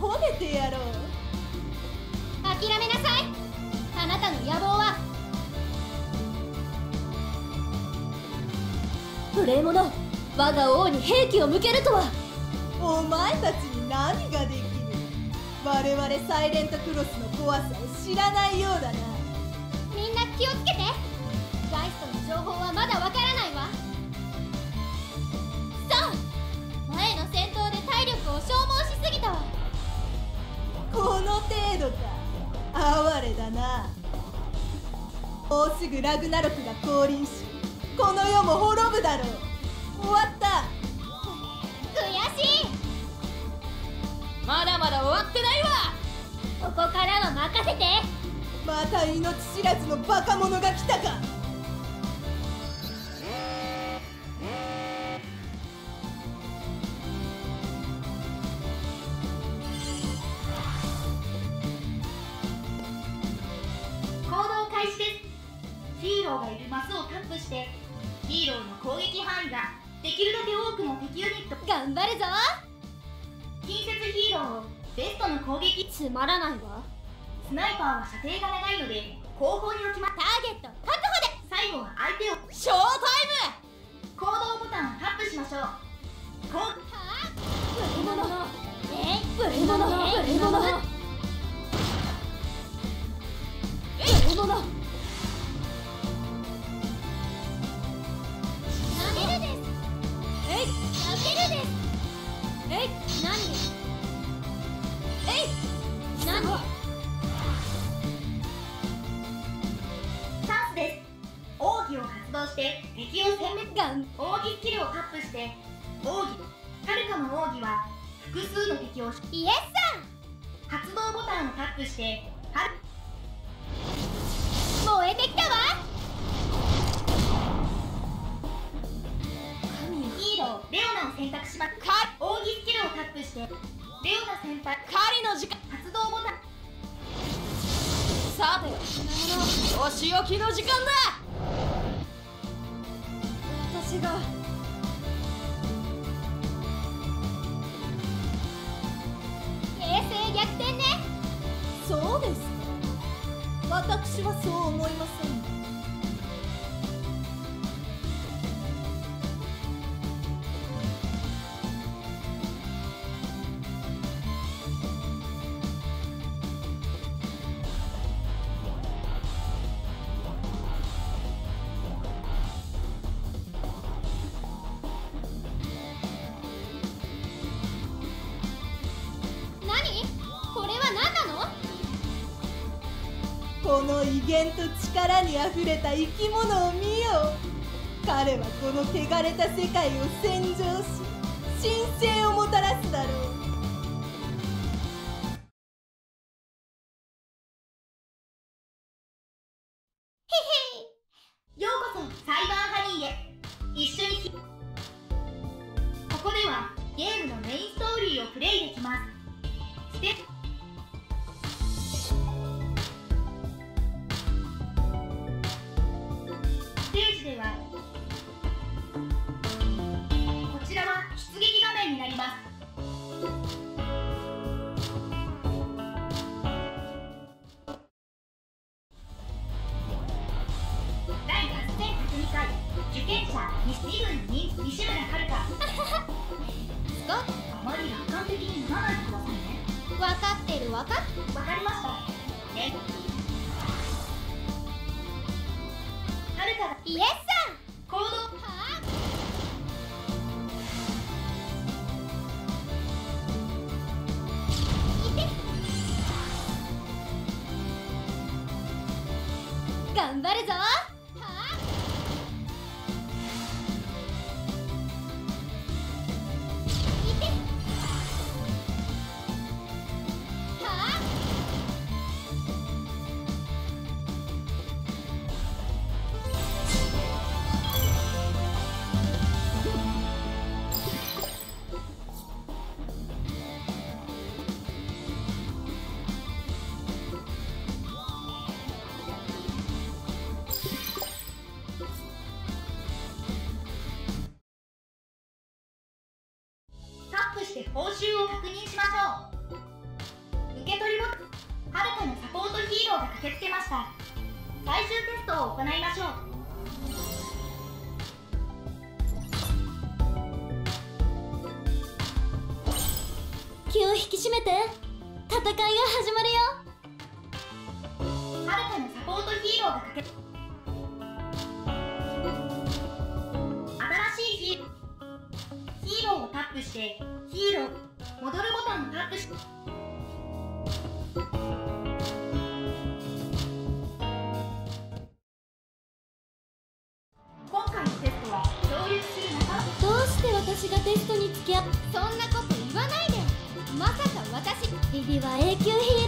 褒めてやろう。諦めなさい。あなたの野望は。無礼者我が王に兵器を向けるとは。お前たちに何ができる。我々サイレントクロスの怖さを知らないようだな。みんな気をつけてか哀れだな。もうすぐラグナロクが降臨しこの世も滅ぶだろう。終わった。悔しい。まだまだ終わってないわ。ここからは任せて。また命知らずのバカ者が来たかましょう。こうはあ無礼者え無礼者無礼者無礼者な私はそう思いますこの威厳と力にあふれた生き物を見よ彼はこの汚れた世界を洗浄し神聖をもたらすだろう。一緒にここではゲームのメインストーリーをプレイできます。頑張るぞ気を引き締めて。戦いが始まるよ。はるかのサポートヒーローが駆け。新しいヒーヒーローをタップしてヒーロー戻るボタンをタップし。今回のテストはどうして私がテストに付き合っそ日々は永久ヒーロー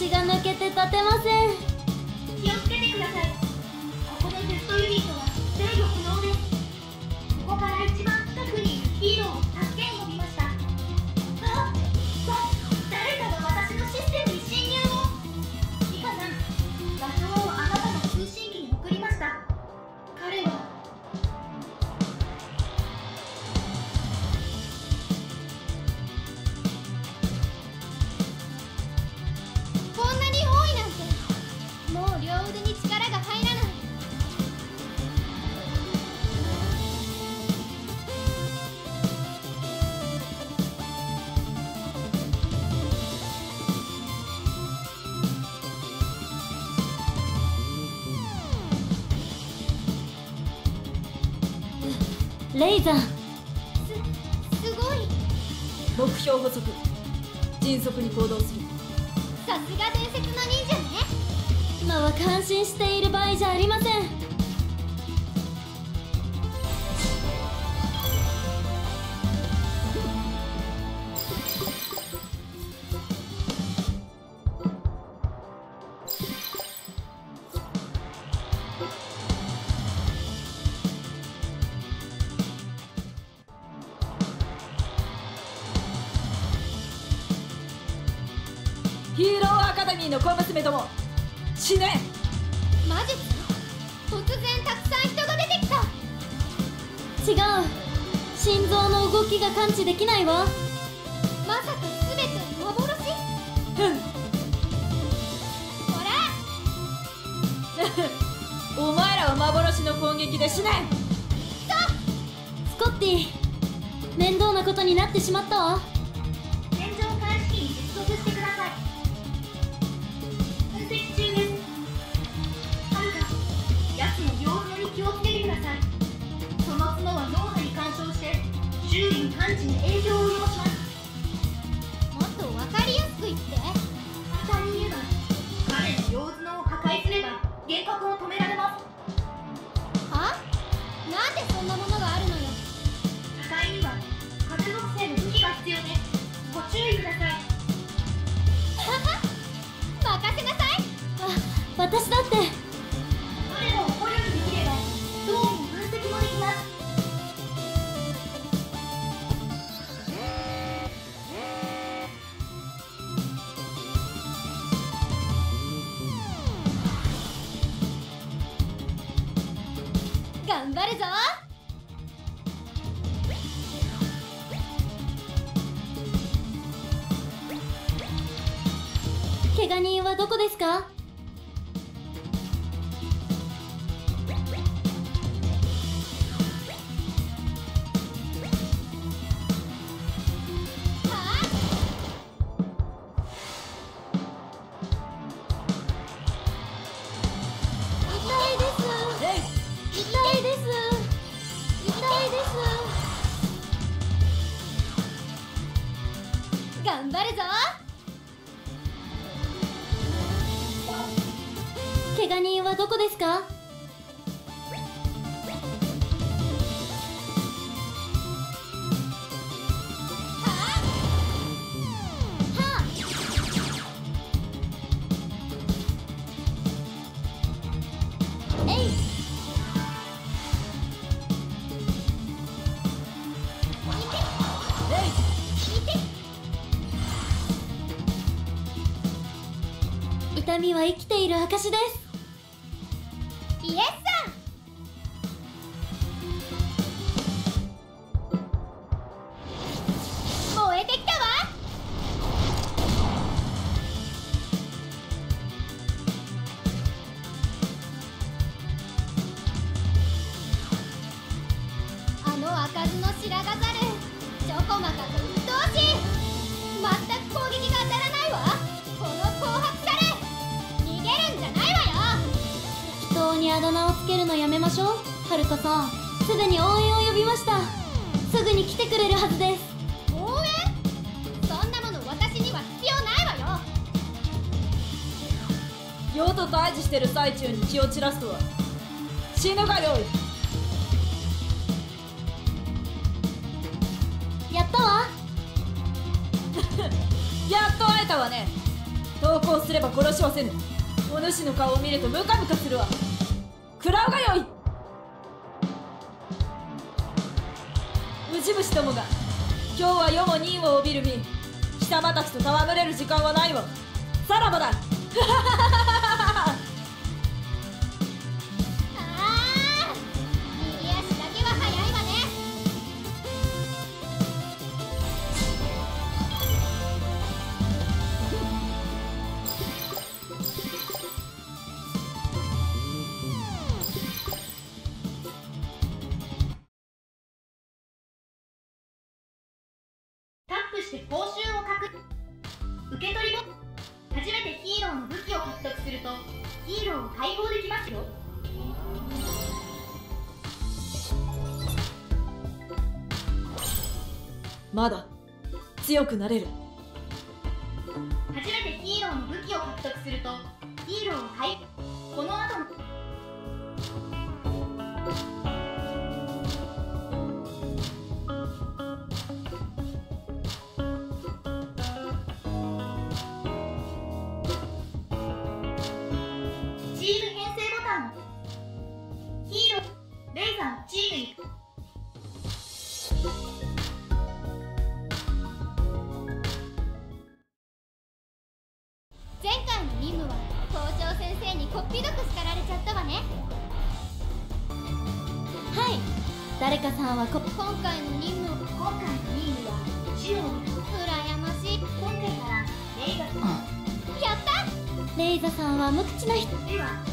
腰が抜けて立てません。気をつけてください。ここのテストユニットは制御不能ですここから一番近くにヒーローをイザーすすごい目標補足迅速に行動する。さすが伝説の忍者ね。今は感心している場合じゃありません動きが感知できないわ。まさか全て幻？ふん。ほら。お前らは幻の攻撃で死ね。スコッティ面倒なことになってしまったわ産もっと分かりやすく言って簡単に言えば彼の頭脳を破壊すれば幻覚を止められますはなんでそんなものがあるのよ破壊には核性の武器が必要ですご注意ください任せなさい。私だって頑張るぞ。怪我人はどこですか？みは生きている証です。用と対峙してる最中に気を散らすとは。死ぬがよ。いやったわ。やっと会えたわね。投降すれば殺しはせぬ。お主の顔を見るとムカムカするわ。食らうがよい。ウジ虫どもが今日は世も任を帯びる身。貴様たちと戯れる時間はないわ。さらばだ報酬を獲得受け取りボ初めてヒーローの武器を獲得するとヒーローを解放できますよ。まだ強くなれる。初めてヒーローの武器を獲得するとヒーローを解この後の座さんは無口な人。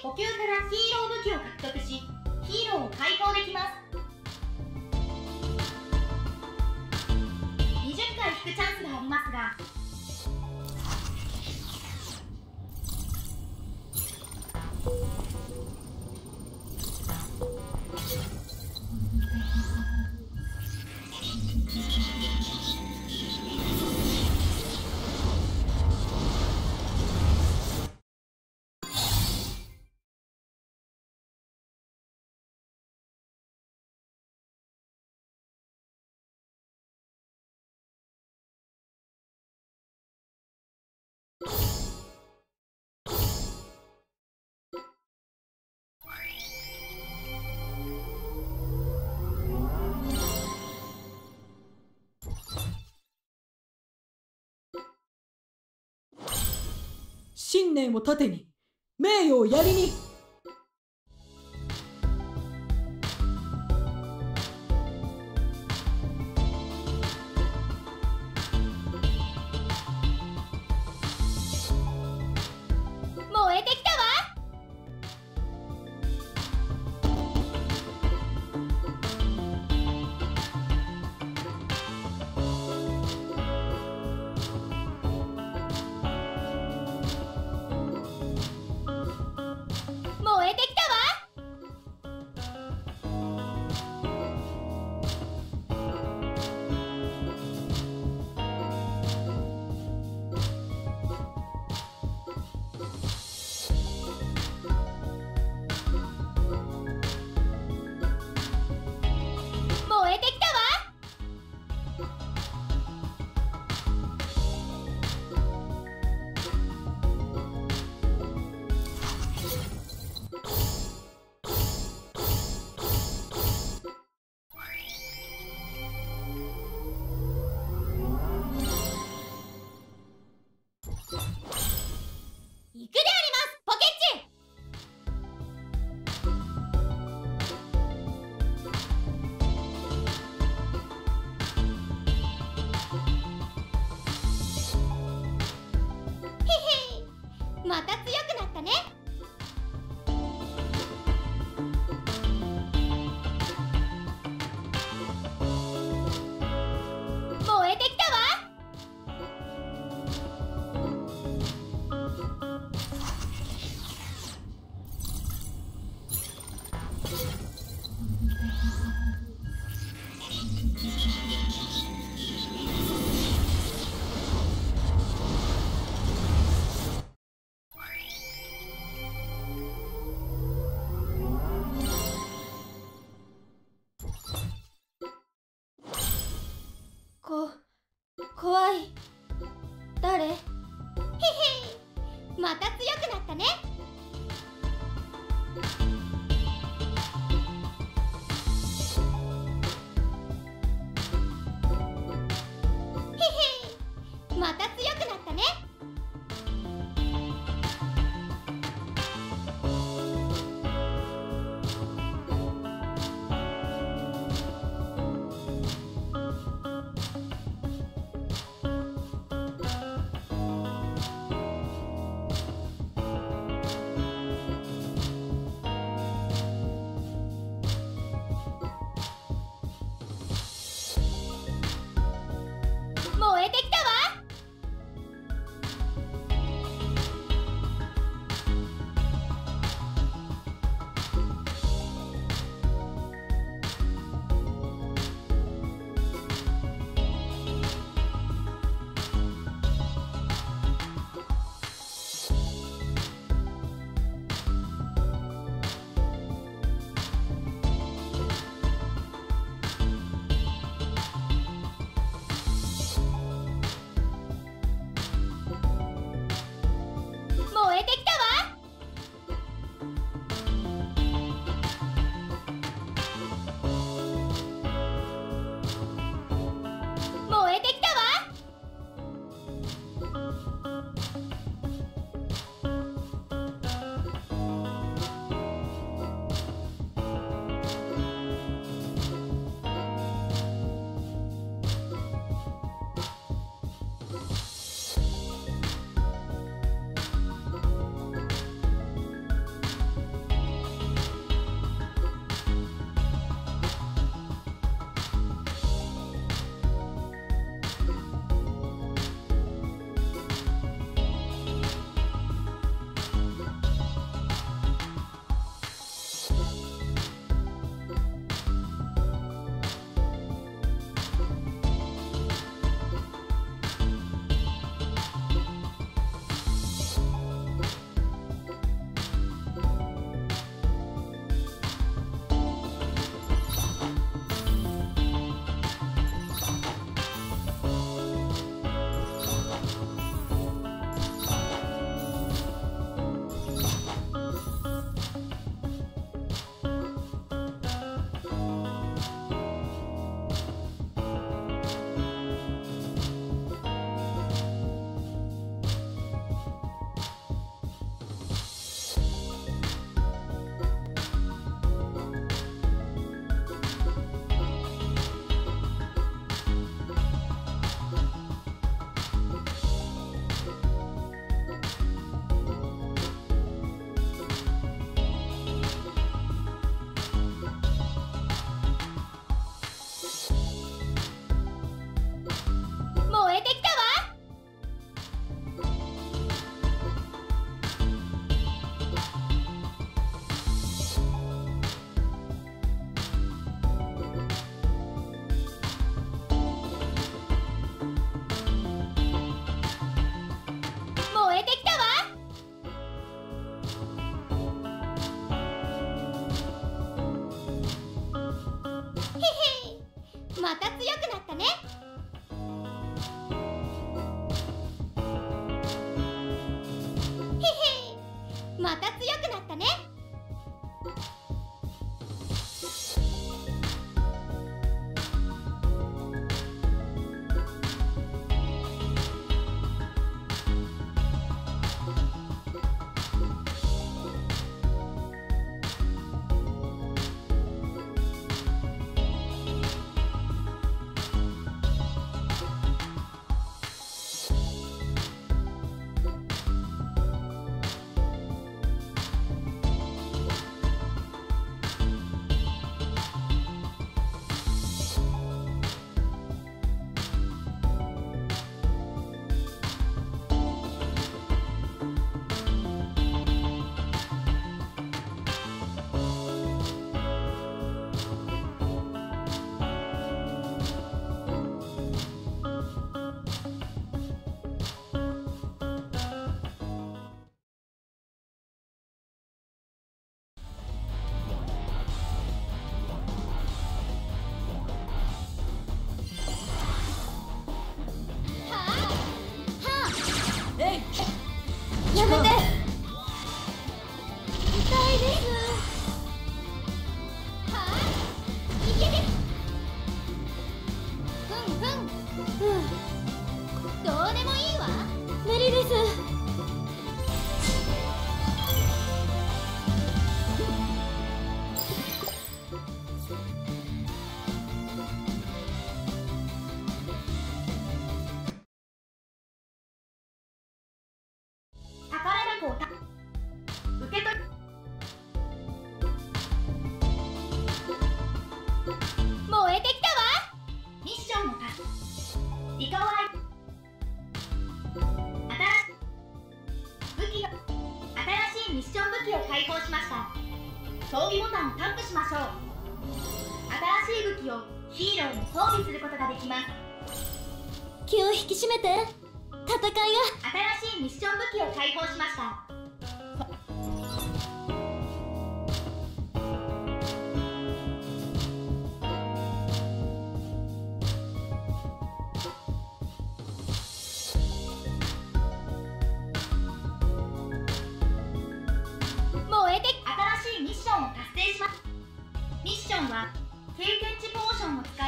呼吸からヒーロー武器を獲得しヒーローを解放できます。20回引くチャンスがありますが信念を盾に名誉を槍に。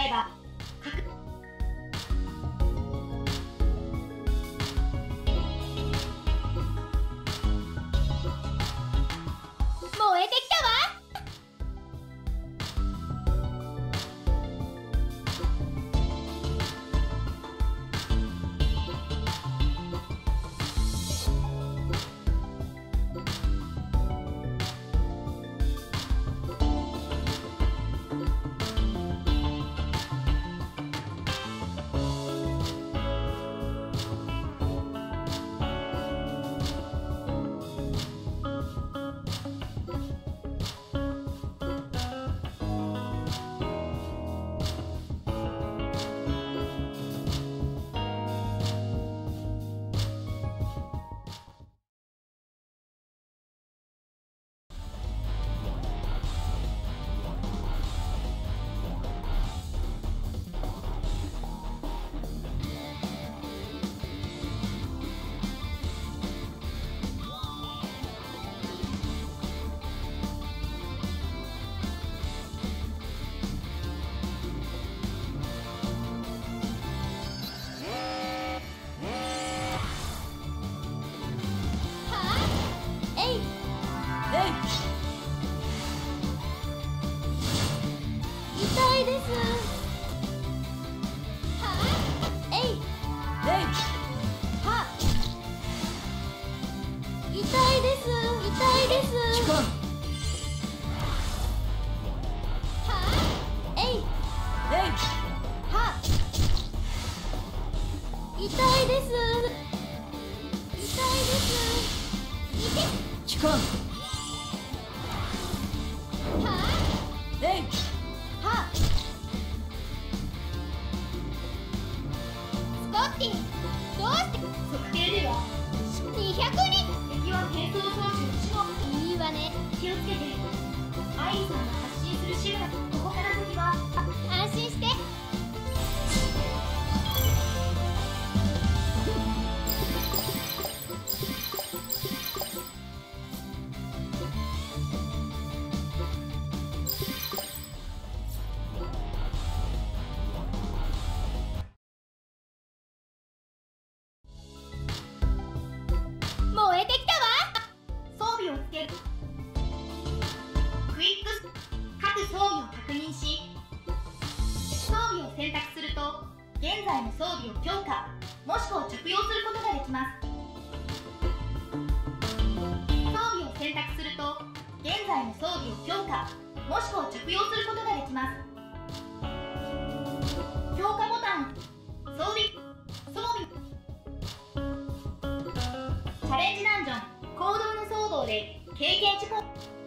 可以吧。Come. 装備を確認し装備を選択すると現在の装備を強化もしくは着用することができます。装備を選択すると現在の装備を強化もしくは着用することができます。強化ボタン装備装備チャレンジダンジョン行動の騒動で経験値ポイント